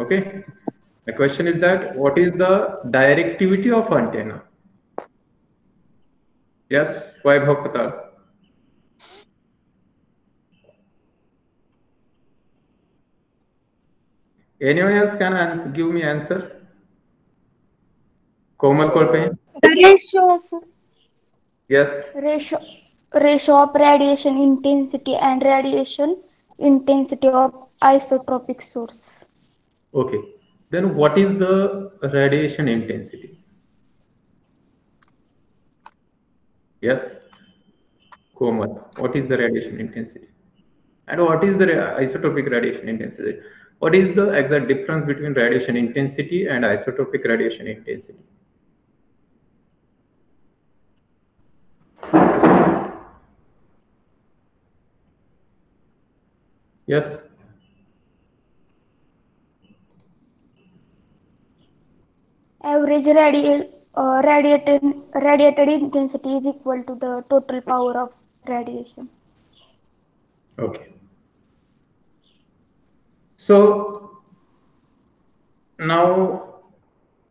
Okay. The question is that what is the directivity of antenna? Yes, Vaibhav Patil. Anyone else can answer, give me answer? Komal Kolpe? The ratio of Yes. ratio ratio of radiation intensity and radiation intensity of isotropic source. Okay. Then what is the radiation intensity? Yes. Komal, what is the radiation intensity? And what is the isotropic radiation intensity? What is the exact difference between radiation intensity and isotropic radiation intensity? Yes. Average radial uh, radiated radiated intensity is equal to the total power of radiation. Okay. So now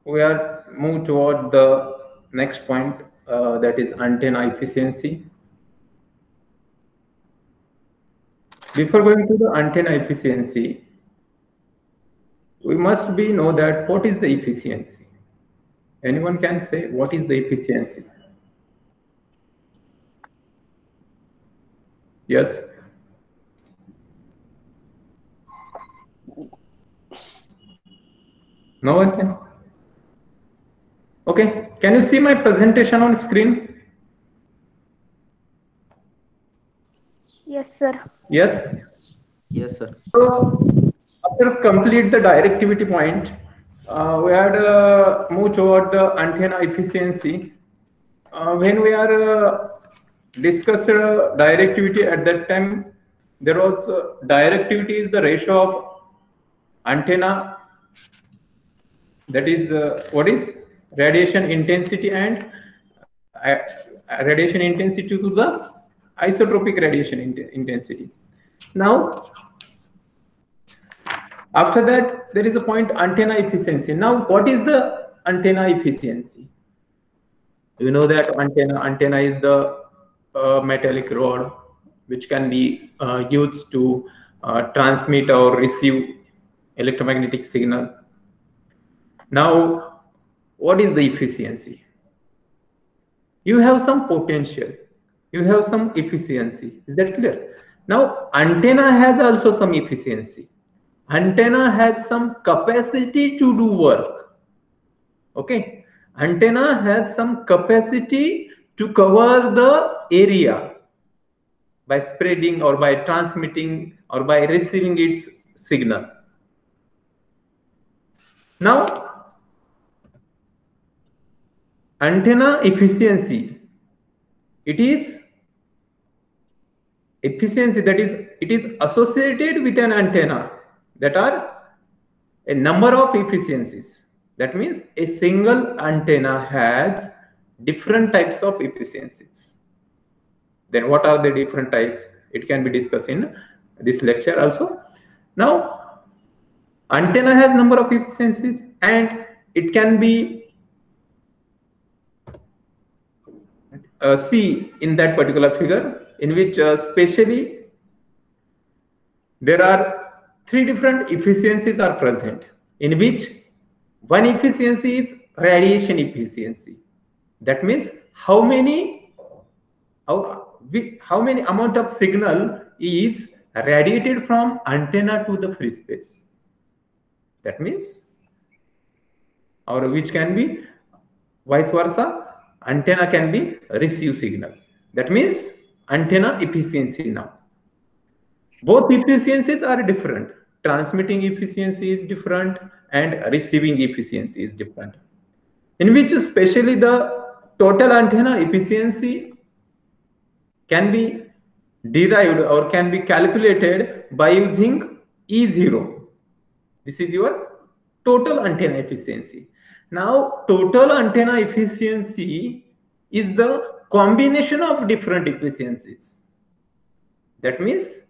we are move toward the next point uh, that is antenna efficiency. Before going to the antenna efficiency, we must be know that what is the efficiency. Anyone can say what is the efficiency? Yes. No one can? Okay, can you see my presentation on screen? Yes, sir. Yes. Yes, sir. So after complete the directivity point, uh, we had uh, move toward the antenna efficiency. Uh, when we are uh, discussed uh, directivity at that time, there was uh, directivity is the ratio of antenna that is what is radiation intensity and radiation intensity to the isotropic radiation int- intensity. Now, after that, there is a point antenna efficiency. Now, what is the antenna efficiency? You know that antenna antenna is the uh, metallic rod which can be uh, used to uh, transmit or receive electromagnetic signal. Now, what is the efficiency? You have some potential, you have some efficiency. Is that clear? Now, antenna has also some efficiency. Antenna has some capacity to do work. Okay. Antenna has some capacity to cover the area by spreading or by transmitting or by receiving its signal. Now, antenna efficiency, it is efficiency that is, it is associated with an antenna that are a number of efficiencies. That means a single antenna has different types of efficiencies. Then what are the different types? It can be discussed in this lecture also. Now, antenna has number of efficiencies and it can be uh, see in that particular figure in which uh, specially there are three different efficiencies are present in which one efficiency is radiation efficiency. That means how many how, how many amount of signal is radiated from antenna to the free space. That means or which can be vice versa antenna can be receive signal. That means antenna efficiency now. Both efficiencies are different transmitting efficiency is different and receiving efficiency is different. In which especially the total antenna efficiency can be derived or can be calculated by using E0 this is your total antenna efficiency. Now total antenna efficiency is the combination of different efficiencies. That means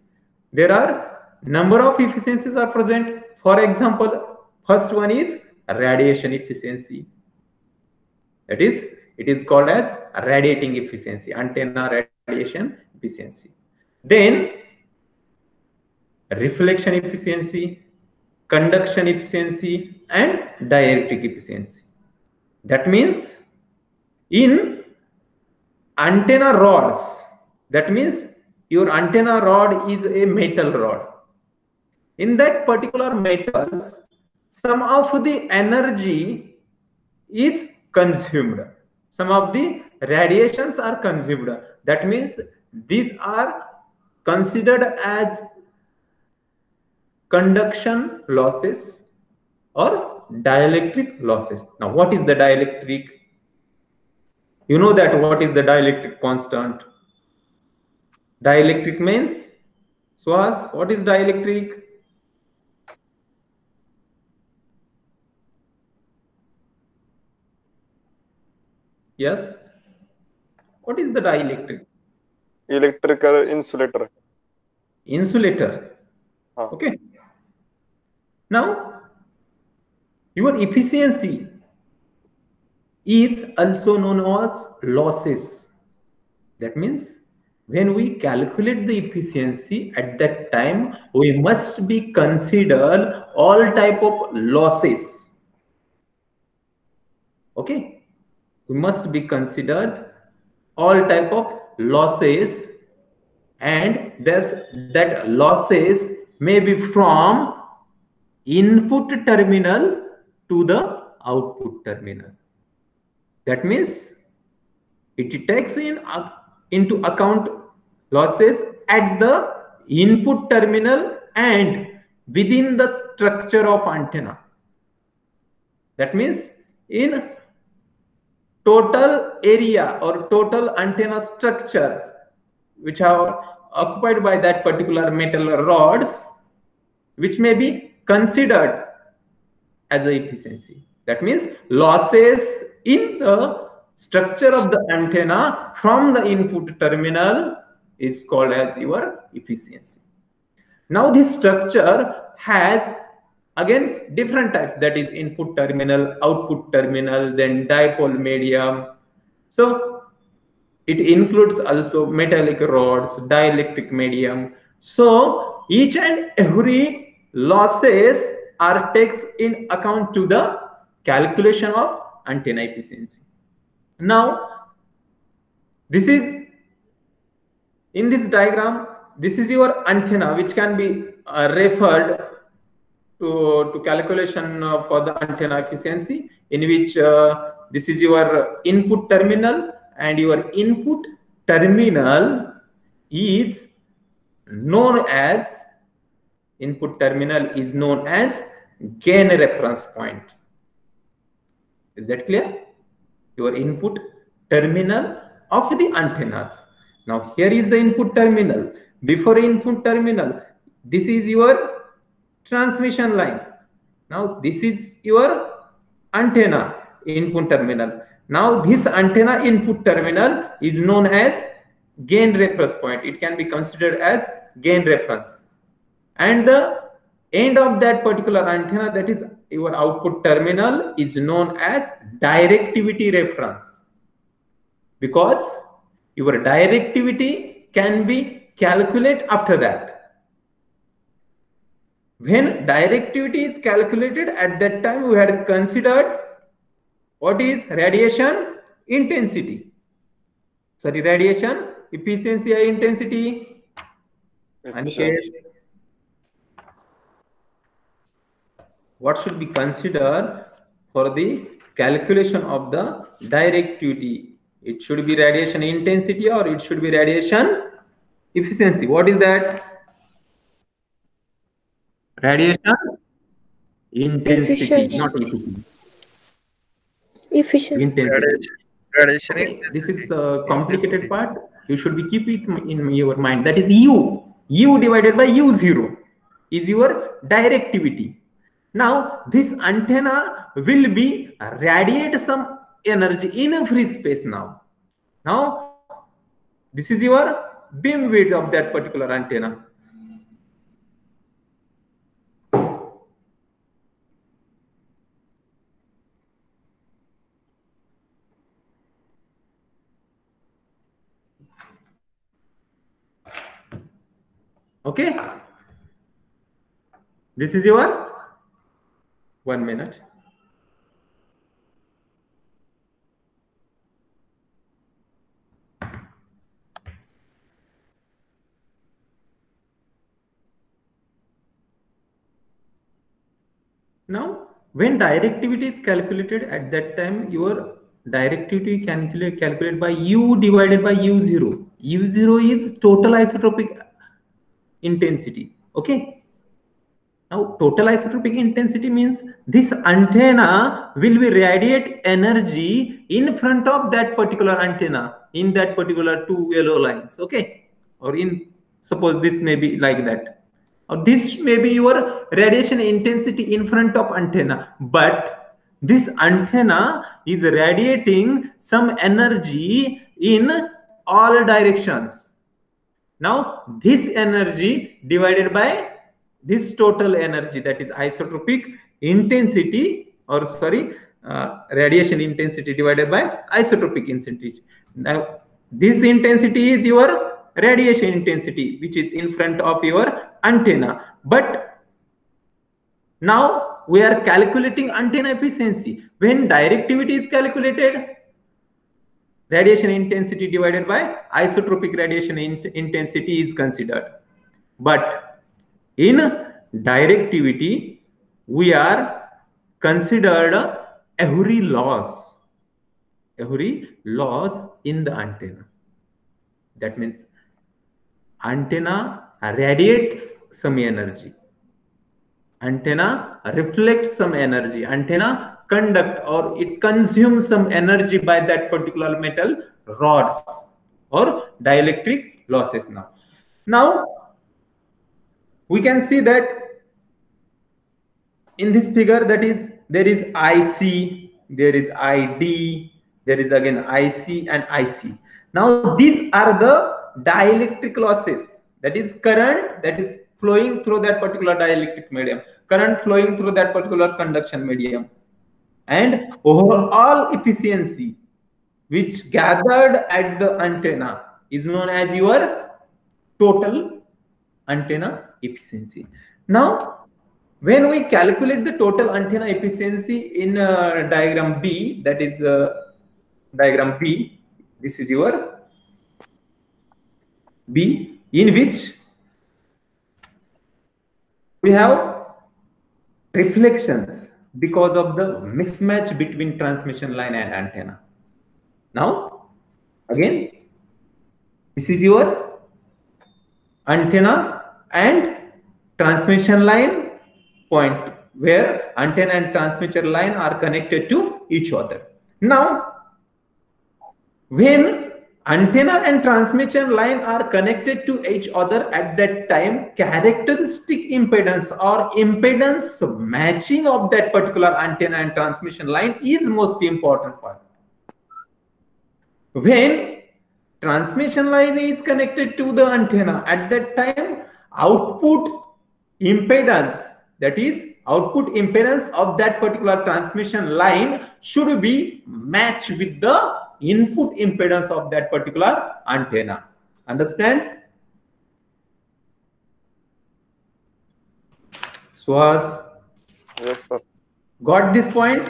there are number of efficiencies are present for example First one is radiation efficiency. That is, it is called as radiating efficiency, antenna radiation efficiency. Then reflection efficiency, conduction efficiency, and dielectric efficiency. That means in antenna rods, that means your antenna rod is a metal rod. In that particular metals, some of the energy is consumed. Some of the radiations are consumed. That means these are considered as conduction losses or dielectric losses. Now, what is the dielectric? You know that what is the dielectric constant? Dielectric means, Swaz, what is dielectric? Yes. What is the dielectric? Electrical insulator. Insulator. Huh. Okay. Now, your efficiency is also known as losses. That means when we calculate the efficiency at that time, we must be considered all type of losses. Okay. We must be considered all type of losses and there's that losses may be from input terminal to the output terminal. That means it takes in uh, into account losses at the input terminal and within the structure of antenna. That means in total area or total antenna structure which are occupied by that particular metal rods which may be considered as a efficiency. That means losses in the structure of the antenna from the input terminal is called as your efficiency. Now this structure has again different types. That is input terminal output terminal then dipole medium. So it includes also metallic rods dielectric medium. So each and every losses are takes in account to the calculation of antenna efficiency. Now this is in this diagram this is your antenna which can be uh, referred to, to calculation for the antenna efficiency in which uh, this is your input terminal and your input terminal is known as input terminal is known as gain reference point. Is that clear? Your input terminal of the antennas. Now here is the input terminal. Before input terminal this is your transmission line. Now this is your antenna input terminal. Now this antenna input terminal is known as gain reference point. It can be considered as gain reference. And the end of that particular antenna that is your output terminal is known as directivity reference. Because your directivity can be calculated after that when directivity is calculated at that time we had considered what is radiation intensity. Sorry radiation efficiency or intensity. Efficiency. what should be considered for the calculation of the directivity? It should be radiation intensity or it should be radiation efficiency. What is that Radiation intensity, Efficiency. not efficiency. Efficiency. Intensity. Radiation Okay, this is a complicated part. You should be keep it in your mind. That is U. U divided by U zero is your directivity. Now this antenna will be radiate some energy in a free space now. Now this is your beam width of that particular antenna. Okay. This is your one minute. Now, when directivity is calculated at that time, your directivity can calculate calculated by U divided by U0. U0 is total isotropic intensity. Okay. Now, total isotropic intensity means this antenna will be radiate energy in front of that particular antenna in that particular two yellow lines. Okay. Or in suppose this may be like that or this may be your radiation intensity in front of antenna but this antenna is radiating some energy in all directions now this energy divided by this total energy that is isotropic intensity or sorry uh, radiation intensity divided by isotropic intensity now this intensity is your radiation intensity which is in front of your antenna. But now we are calculating antenna efficiency. When directivity is calculated radiation intensity divided by isotropic radiation in intensity is considered. But in directivity we are considered every loss. Every loss in the antenna. That means antenna radiates some energy. Antenna reflects some energy. Antenna conduct or it consumes some energy by that particular metal rods or dielectric losses now. Now we can see that in this figure that is there is ic there is id there is again ic and ic now these are the dielectric losses. That is current that is flowing through that particular dielectric medium current flowing through that particular conduction medium and overall efficiency which gathered at the antenna is known as your total antenna efficiency. Now when we calculate the total antenna efficiency in uh, diagram b that is uh, diagram b this is your B, in which we have reflections because of the mismatch between transmission line and antenna. Now, again, this is your antenna and transmission line point where antenna and transmitter line are connected to each other. Now, when antenna and transmission line are connected to each other at that time. Characteristic impedance or impedance matching of that particular antenna and transmission line is most important point when transmission line is connected to the antenna at that time output impedance that is output impedance of that particular transmission line should be matched with the input impedance of that particular antenna. Understand? Swaz? Yes, sir. Got this point?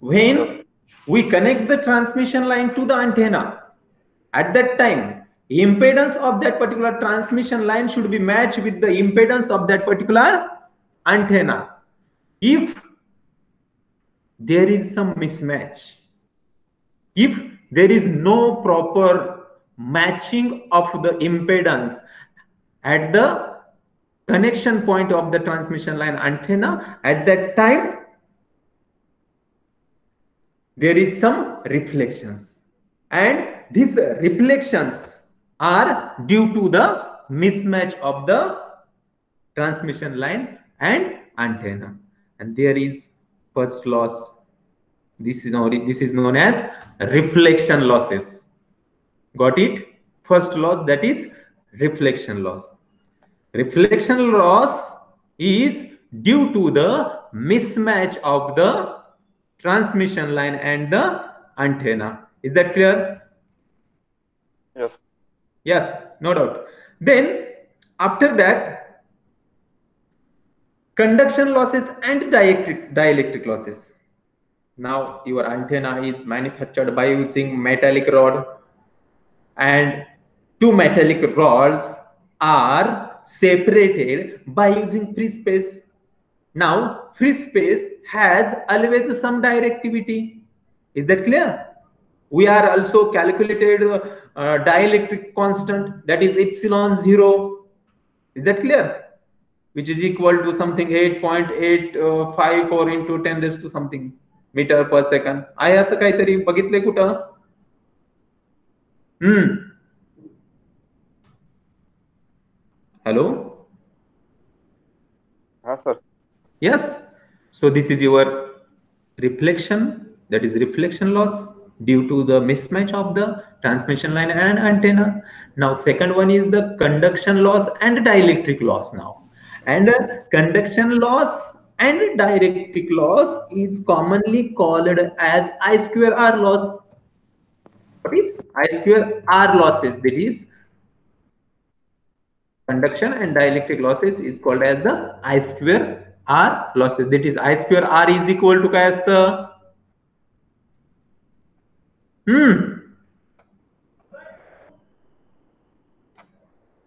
When Yes. we connect the transmission line to the antenna, at that time, impedance of that particular transmission line should be matched with the impedance of that particular antenna. If there is some mismatch, if there is no proper matching of the impedance at the connection point of the transmission line antenna at that time there is some reflections. And these reflections are due to the mismatch of the transmission line and antenna. And there is first loss. This is known, this is known as reflection losses. Got it? First loss that is reflection loss. Reflection loss is due to the mismatch of the transmission line and the antenna. Is that clear? Yes. Yes, no doubt. Then after that, conduction losses and dielectric, dielectric losses. Now your antenna is manufactured by using metallic rod and two metallic rods are separated by using free space. Now free space has always some directivity. Is that clear? We are also calculated uh, dielectric constant that is epsilon zero. Is that clear? Which is equal to something 8.854 into 10 raised to something metre पर second आहे असं काहीतरी बघितलंय कुठं हम्म hello हा sir yes so this is your reflection that is reflection loss due to the mismatch of the transmission line and antenna now second one is the conduction loss and dielectric loss now and uh, conduction loss and dielectric loss is commonly called as i square r loss what is i square r losses that is conduction and dielectric losses is called as the i square r losses that is i square r is equal to काय असतं हम्म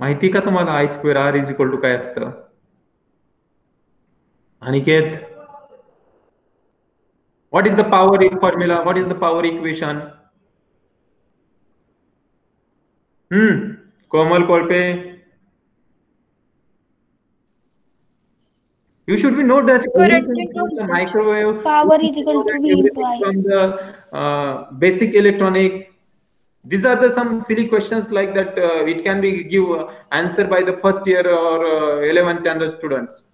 माहिती का तुम्हाला I square R is equal to काय असतं Aniket, what is the power formula? What is the power equation? Hmm. Komal Kolpe. You should be know that the microwave power is equal to V from the uh, basic electronics. These are the some silly questions like that. Uh, it can be give uh, answer by the first year or uh, eleventh standard students.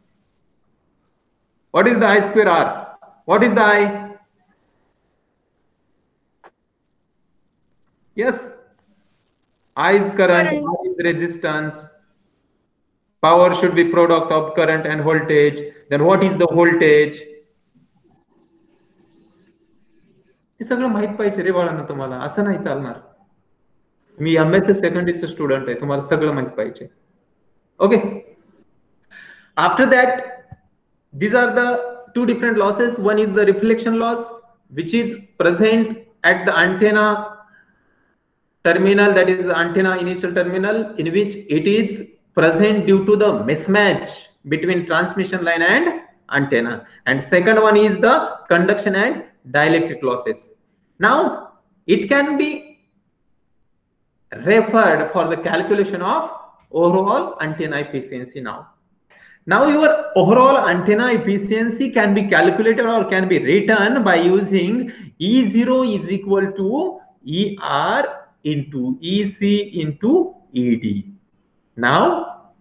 what is the i square r what is the i yes i is current Current. r is resistance power should be product of current and voltage then what is the voltage हे सगळं माहित पाहिजे रे बाळांना तुम्हाला असं नाही चालणार मी M S S second इयरचं student आहे तुम्हाला सगळं माहित पाहिजे okay after that these are the two different losses. One is the reflection loss which is present at the antenna terminal that is antenna initial terminal in which it is present due to the mismatch between transmission line and antenna. And second one is the conduction and dielectric losses. Now it can be referred for the calculation of overall antenna efficiency now now your overall antenna efficiency can be calculated or can be written by using E0 is equal to ER into EC into ED. Now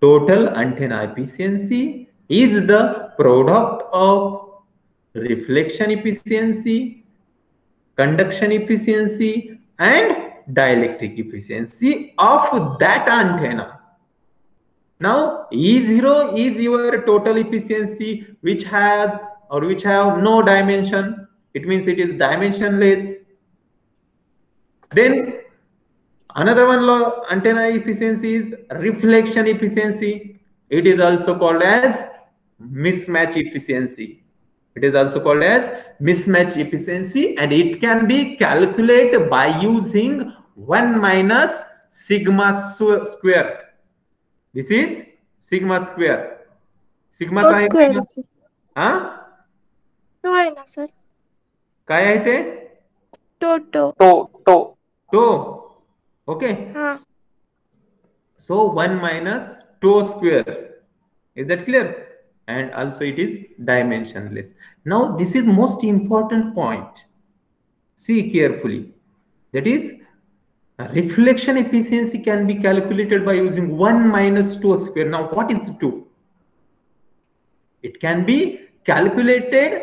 total antenna efficiency is the product of reflection efficiency, conduction efficiency and dielectric efficiency of that antenna. Now E0 is your total efficiency which has or which have no dimension. It means it is dimensionless. Then another one law antenna efficiency is reflection efficiency. It is also called as mismatch efficiency. It is also called as mismatch efficiency and it can be calculated by using 1 minus sigma square. This is sigma square. Sigma तो काय square आहे? असेल हा तो आहे ना sir काय आहे ते तो तो तो तो तो ओके हा so 1 minus tau square is that clear and also it is dimensionless now this is most important point see carefully that is Uh, reflection efficiency can be calculated by using 1 minus 2 square. Now what is 2 it can be calculated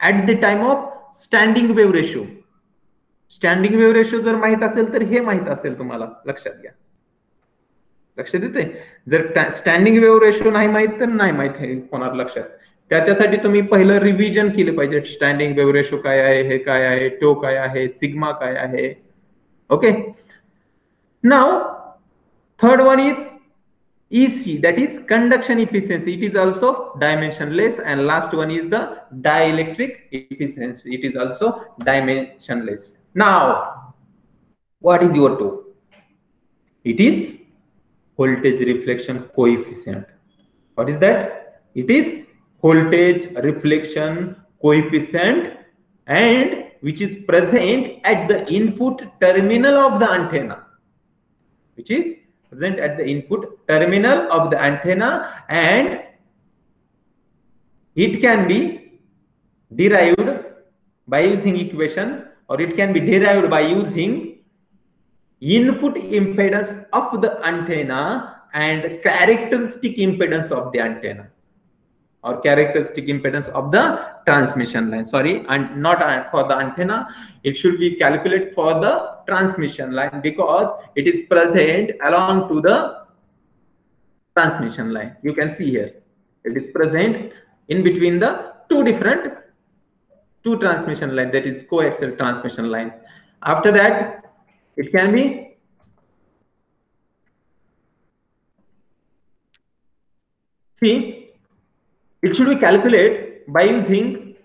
at the time of standing wave ratio. Standing wave ratio जर माहीत असेल तर हे माहीत असेल तुम्हाला. लक्षात घ्या. लक्षात येते जर स्टँडिंग वेव्ह रेशो नाही माहीत तर नाही माहीत हे होणार लक्षात. त्याच्यासाठी तुम्ही पहिलं रिव्हिजन केलं पाहिजे. स्टँडिंग वेव्ह रेशो काय आहे हे काय आहे टो काय आहे सिग्मा काय आहे. Okay. Now, third one is EC, that is conduction efficiency. It is also dimensionless. And last one is the dielectric efficiency. It is also dimensionless. Now, what is your 2 It is voltage reflection coefficient. What is that? It is voltage reflection coefficient and which is present at the input terminal of the antenna. Which is present at the input terminal of the antenna and it can be derived by using equation or it can be derived by using input impedance of the antenna and characteristic impedance of the antenna or characteristic impedance of the transmission line. Sorry and not uh, for the antenna it should be calculated for the transmission line because it is present along to the transmission line. You can see here. It is present in between the two different two transmission line that is coaxial transmission lines. After that it can be see it should be calculated by using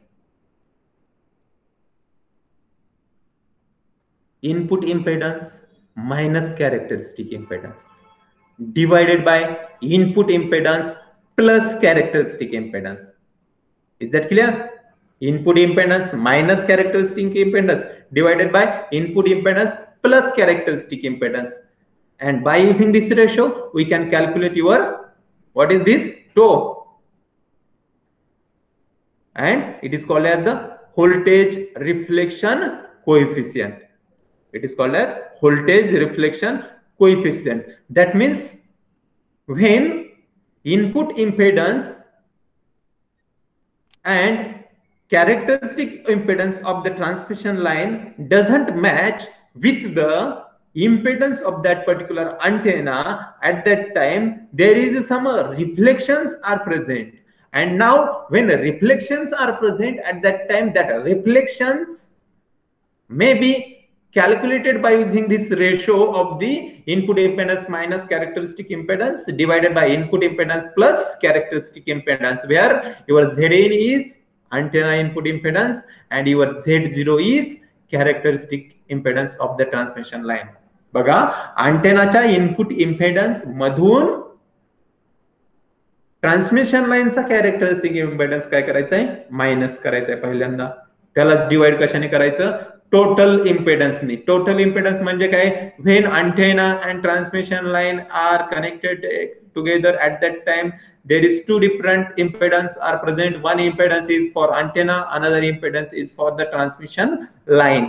input impedance minus characteristic impedance divided by input impedance plus characteristic impedance. Is that clear? Input impedance minus characteristic impedance divided by input impedance plus characteristic impedance. And by using this ratio, we can calculate your, what is this? Tau and it is called as the voltage reflection coefficient. It is called as voltage reflection coefficient. That means when input impedance and characteristic impedance of the transmission line doesn't match with the impedance of that particular antenna at that time there is some reflections are present and now when reflections are present at that time, that reflections may be calculated by using this ratio of the input impedance minus characteristic impedance divided by input impedance plus characteristic impedance where your Zn is antenna input impedance and your Z0 is characteristic impedance of the transmission line. बघा अँटेनाच्या input impedance मधून Transmission लाईनचा characteristic impedance काय करायचं आहे minus करायचं आहे पहिल्यांदा. त्याला divide कशाने करायचं? टोटल इम्पेडन्सनी टोटल इम्पेडन्स म्हणजे काय? When antenna and transmission line are connected together at that time there is two different impedance are present one impedance is for antenna another impedance is for the transmission line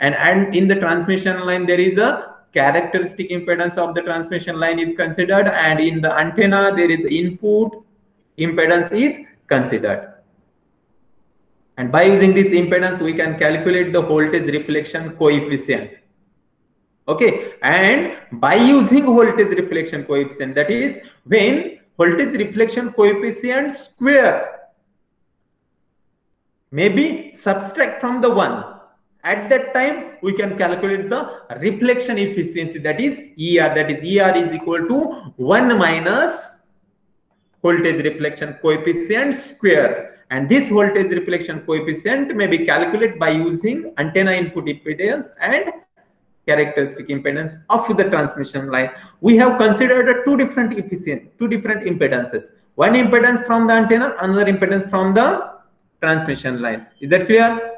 and and in the transmission line there is a characteristic impedance of the transmission line is considered and in the antenna there is input impedance is considered. And by using this impedance we can calculate the voltage reflection coefficient. Okay? And by using voltage reflection coefficient that is when voltage reflection coefficient square may be subtract from the one at that time we can calculate the reflection efficiency that is er that is er is equal to 1 minus voltage reflection coefficient square. And this voltage reflection coefficient may be calculated by using antenna input impedance and characteristic impedance of the transmission line. We have considered two different efficient two different impedances. One impedance from the antenna another impedance from the transmission line. Is that clear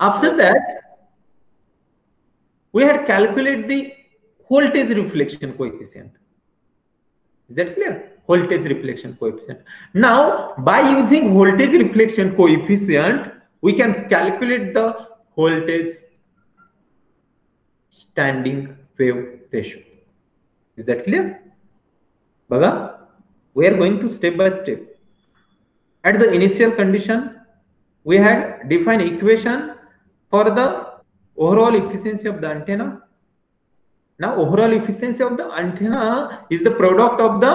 after that we had calculated the voltage reflection coefficient. Is that clear? Voltage reflection coefficient. Now by using voltage reflection coefficient we can calculate the voltage standing wave ratio. Is that clear? Baga we are going to step by step. At the initial condition we had defined equation for the overall efficiency of the antenna now overall efficiency of the antenna is the product of the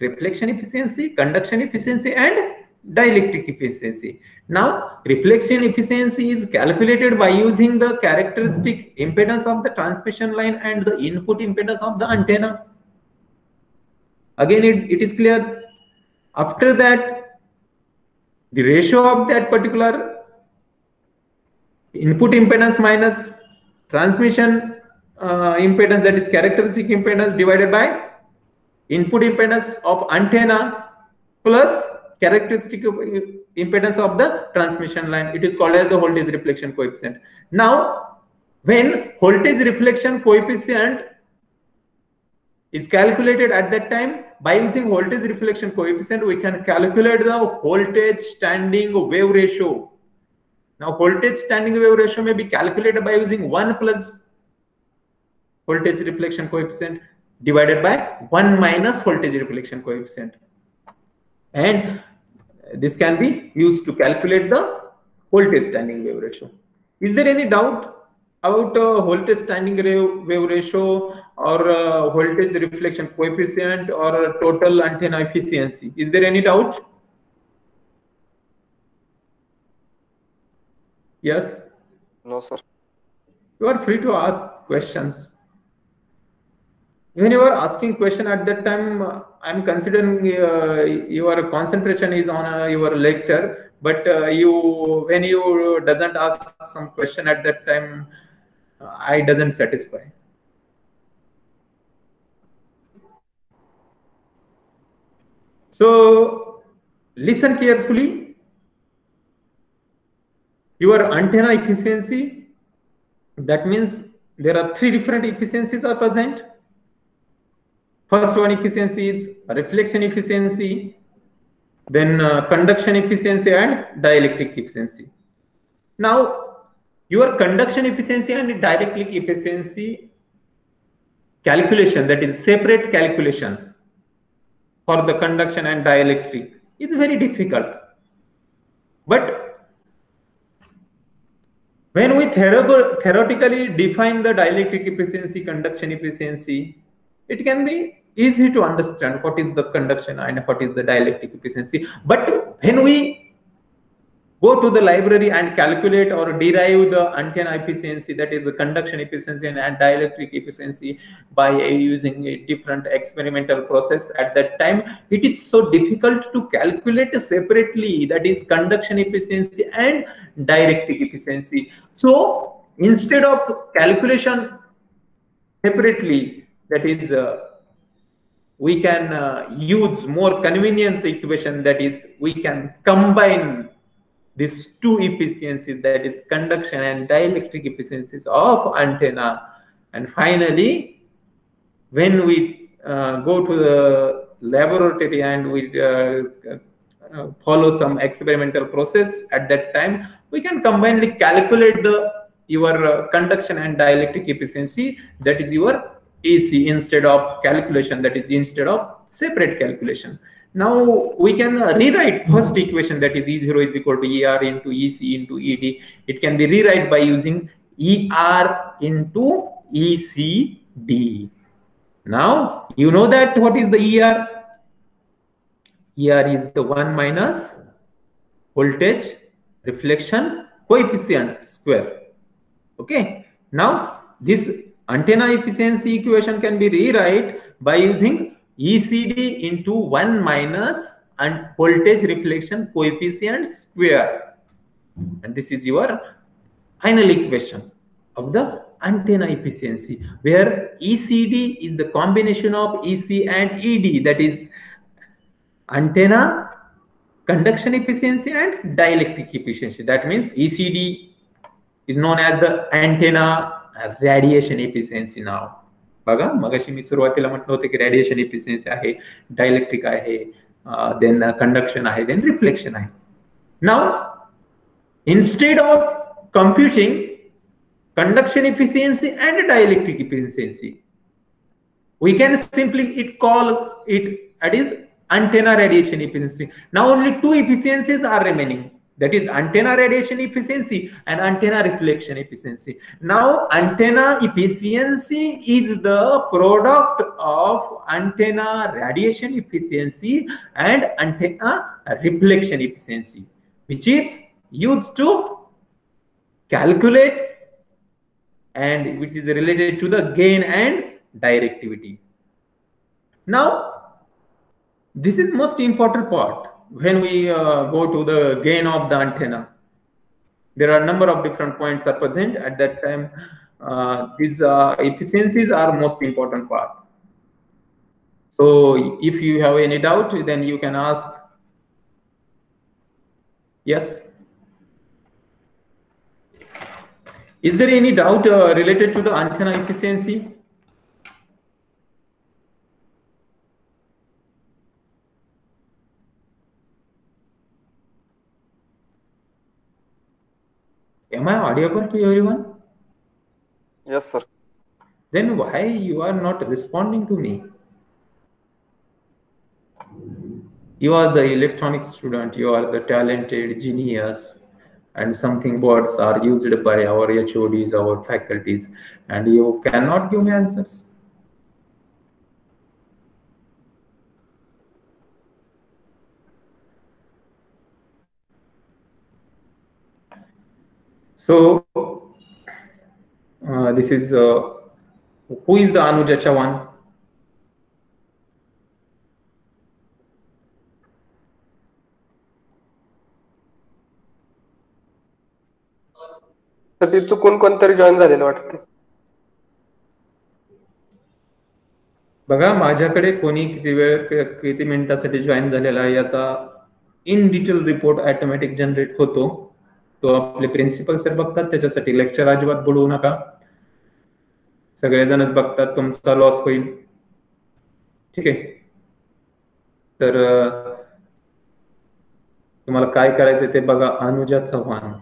reflection efficiency conduction efficiency and dielectric efficiency. Now, reflection efficiency is calculated by using the characteristic impedance of the transmission line and the input impedance of the antenna. Again, it, it is clear. After that, the ratio of that particular input impedance minus transmission uh, impedance that is characteristic impedance divided by input impedance of antenna plus characteristic impedance of the transmission line. It is called as the voltage reflection coefficient. Now, when voltage reflection coefficient is calculated at that time by using voltage reflection coefficient, we can calculate the voltage standing wave ratio. Now, voltage standing wave ratio may be calculated by using 1 plus voltage reflection coefficient divided by 1 minus voltage reflection coefficient. And this can be used to calculate the voltage standing wave ratio. Is there any doubt about uh, voltage standing wave ratio or uh, voltage reflection coefficient or total antenna efficiency? Is there any doubt? Yes? No, sir. You are free to ask questions when you are asking question at that time i'm considering uh, your concentration is on uh, your lecture but uh, you when you doesn't ask some question at that time i doesn't satisfy so listen carefully your antenna efficiency that means there are three different efficiencies are present First one efficiency is reflection efficiency, then uh, conduction efficiency and dielectric efficiency. Now, your conduction efficiency and dielectric efficiency calculation, that is separate calculation for the conduction and dielectric is very difficult. But when we theoretically define the dielectric efficiency, conduction efficiency, it can be easy to understand what is the conduction and what is the dielectric efficiency. But when we go to the library and calculate or derive the antenna efficiency, that is the conduction efficiency and dielectric efficiency by using a different experimental process at that time, it is so difficult to calculate separately, that is conduction efficiency and dielectric efficiency. So instead of calculation separately, that is uh, we can uh, use more convenient equation that is we can combine these two efficiencies that is conduction and dielectric efficiencies of antenna. And finally when we uh, go to the laboratory and we uh, uh follow some experimental process at that time we can combinely calculate the your uh, conduction and dielectric efficiency. That is your AC instead of calculation, that is instead of separate calculation. Now we can rewrite first equation that is E0 is equal to ER into EC into ED. It can be rewrite by using ER into ECD. Now you know that what is the ER? ER is the 1 minus voltage reflection coefficient square. Okay. Now this antenna efficiency equation can be rewrite by using ECD into 1 minus and voltage reflection coefficient square. And this is your final equation of the antenna efficiency where ECD is the combination of EC and ED that is antenna conduction efficiency and dielectric efficiency that means ECD is known as the antenna radiation efficiency now बघा, मगाशी मी सुरुवातीला म्हटलं होतं की radiation efficiency आहे dielectric आहे then conduction है then reflection है now instead of computing conduction efficiency and dielectric efficiency we can simply it call it at is antenna radiation efficiency now only two efficiencies are remaining that is antenna radiation efficiency and antenna reflection efficiency. Now antenna efficiency is the product of antenna radiation efficiency and antenna reflection efficiency which is used to calculate and which is related to the gain and directivity. Now this is most important part when we uh, go to the gain of the antenna. There are a number of different points are present at that time. Uh, these uh, efficiencies are most important part. So if you have any doubt, then you can ask. Yes. Is there any doubt uh, related to the antenna efficiency? Am I audible to everyone? Yes, sir. Then why you are not responding to me? You are the electronic student, you are the talented genius, and something words are used by our HODs, our faculties, and you cannot give me answers. So uh, this is uh, who is the Anuja Chavan? तर ते चुकून कोणतरी join झालेलं वाटतं बघा माझ्याकडे कोणी किती वेळ किती मिनिटासाठी जॉईन झालेला आहे याचा in detail report automatic generate होतो तो आपले प्रिन्सिपल सर बघतात त्याच्यासाठी. लेक्चर अजिबात बुडवू नका. सगळेजणच बघतात तुमचा लॉस होईल. ठीक आहे. तर तुम्हाला काय करायचं ते बघा. अनुजा चव्हाण.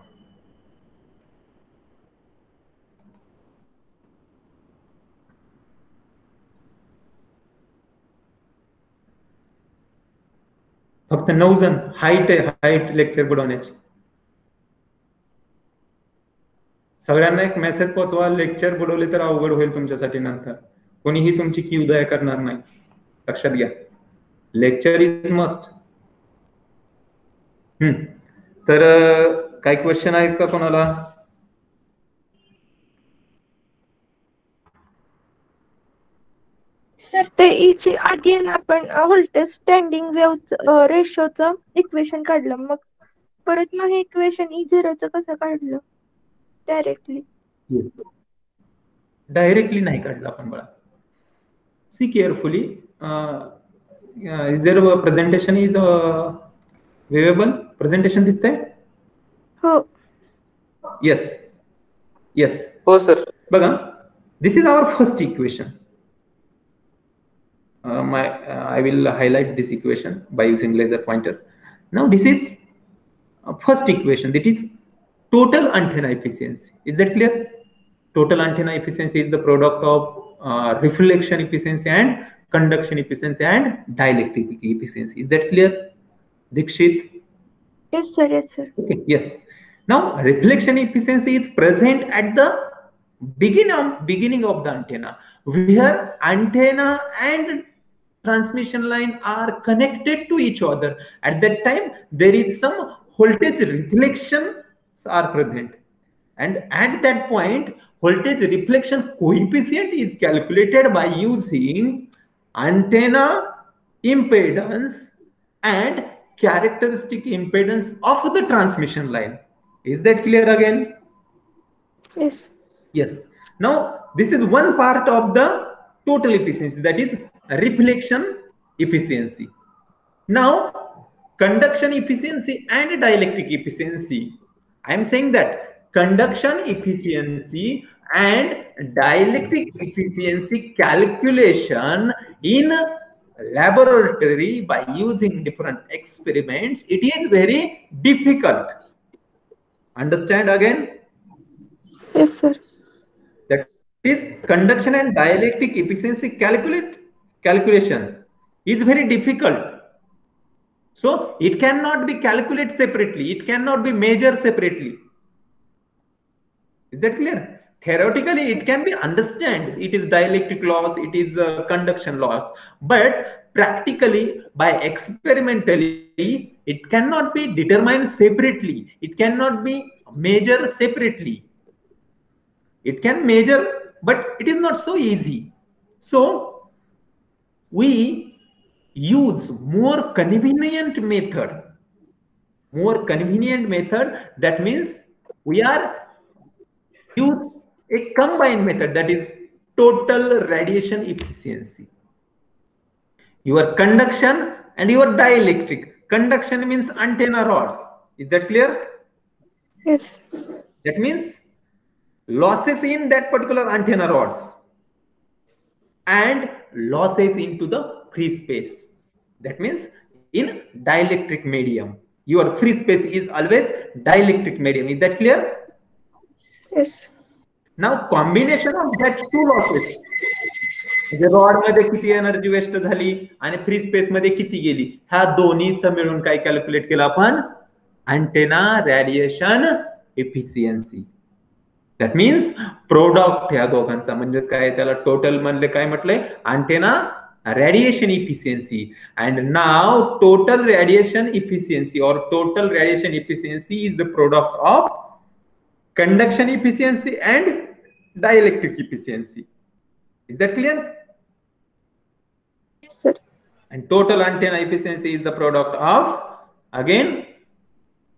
फक्त नऊ जण. हाईट आहे हाईट लेक्चर बुडवण्याची. सगळ्यांना एक मेसेज पोहोचवा लेक्चर बुडवले तर अवघड होईल तुमच्यासाठी नंतर. कोणीही तुमची की उदय करणार नाही. लक्षात घ्या. Lecture is must hmm. तर काही क्वेश्चन आहेत का कोणाला? सर ते e इचे आधी ना आपण व्होल्टेज स्टँडिंग वेव्ह रेशोचं इक्वेशन काढलं. मग परत मग हे इक्वेशन ई झिरोचं कसं काढलं? डायरेक्टली डायरेक्टली नाही काढला आपण बळा. See carefully is there presentation is viewable presentation दिसतंय? हो. येस येस हो सर बघा this is our first equation my uh, I will highlight this equation by using laser pointer. Now this is uh, first equation. That is total antenna efficiency. Is that clear? Total antenna efficiency is the product of uh, reflection efficiency and conduction efficiency and dielectric efficiency. Is that clear, Dikshit? Yes, sir. Yes, sir. Okay. Yes. Now, reflection efficiency is present at the beginning beginning of the antenna, where antenna and transmission line are connected to each other. At that time, there is some voltage reflection are present. And at that point, voltage reflection coefficient is calculated by using antenna impedance and characteristic impedance of the transmission line. Is that clear again? Yes. Yes. Now, this is one part of the total efficiency, that is reflection efficiency. Now, conduction efficiency and dielectric efficiency i'm saying that conduction efficiency and dielectric efficiency calculation in laboratory by using different experiments it is very difficult. Understand again? Yes sir. That is conduction and dielectric efficiency calculate calculation is very difficult. So it cannot be calculated separately. It cannot be measured separately. Is that clear? Theoretically, it can be understood. It is dielectric loss. It is uh, conduction loss. But practically, by experimentally, it cannot be determined separately. It cannot be measured separately. It can measure, but it is not so easy. So we use more convenient method. More convenient method. That means we are use a combined method that is total radiation efficiency. Your conduction and your dielectric. Conduction means antenna rods. Is that clear? Yes. That means losses in that particular antenna rods and losses into the free space. That means in dielectric medium. Your free space is always dielectric medium. Is that clear? Yes. Combination of that two losses म्हणजे रॉडमध्ये किती energy waste झाली आणि free space मध्ये किती गेली ह्या दोन्हीचं मिळून काय कॅल्क्युलेट केलं आपण antenna radiation efficiency that means product ह्या दोघांचा म्हणजेच काय त्याला टोटल म्हणले काय म्हटलंय antenna radiation efficiency and now total radiation efficiency or total radiation efficiency is the product of conduction efficiency and dielectric efficiency. Is that clear? Yes, sir. And total antenna efficiency is the product of, again,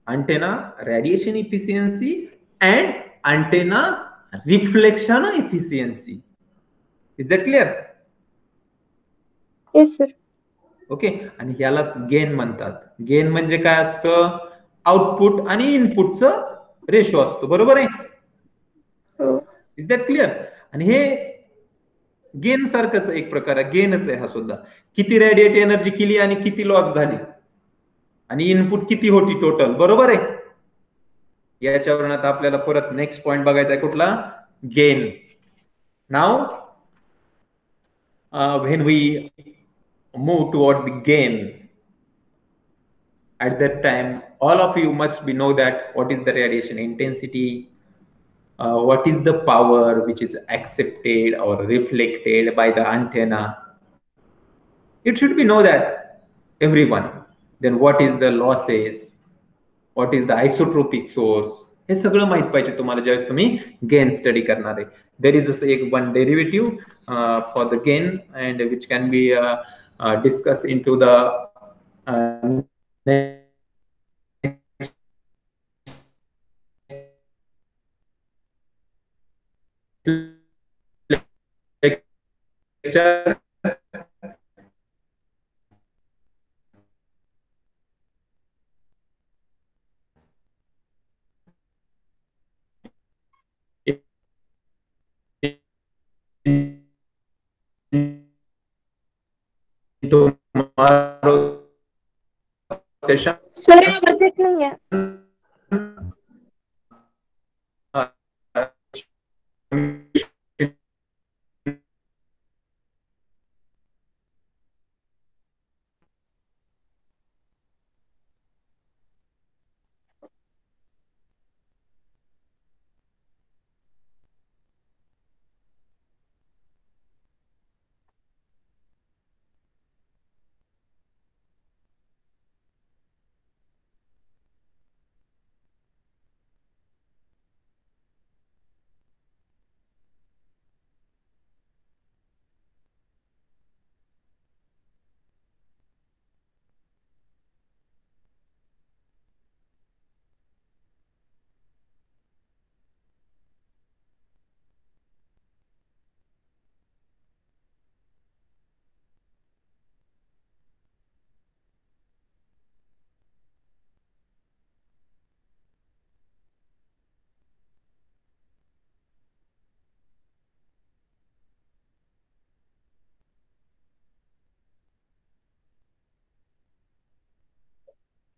antenna radiation efficiency and antenna reflection efficiency. Is that clear? Yes, sir. Okay आणि यालाच gain म्हणतात. Gain म्हणजे काय असतं? Output आणि इनपुटचं ratio असतो. बरोबर आहे. इज दॅट क्लिअर आणि हे गेन सारखंच एक प्रकार आहे. गेनच आहे हा सुद्धा. किती रेडिएट एनर्जी केली आणि किती लॉस झाली? आणि इनपुट किती होती टोटल बरोबर आहे? याच्यावरून आता आपल्याला परत नेक्स्ट पॉइंट बघायचा आहे कुठला? Gain now when we move toward the gain at that time all of you must be know that what is the radiation intensity uh, what is the power which is accepted or reflected by the antenna it should be know that everyone then what is the losses what is the isotropic source हे सगळं माहित पाहिजे तुम्हाला ज्यावेळेस तुम्ही gain study करणार आहे there is असं एक one derivative for the gain and which can be uh, discuss into the uh, next lecture. tomorrow session. Sir आवाज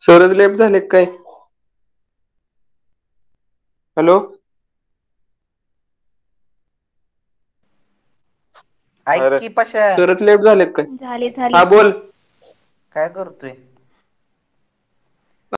सरच लेफ्ट झाले का काय? हॅलो? अरे. ऐक की पशा. सरच लेफ्ट झाले का काय झाले. हा बोल. काय करतोय?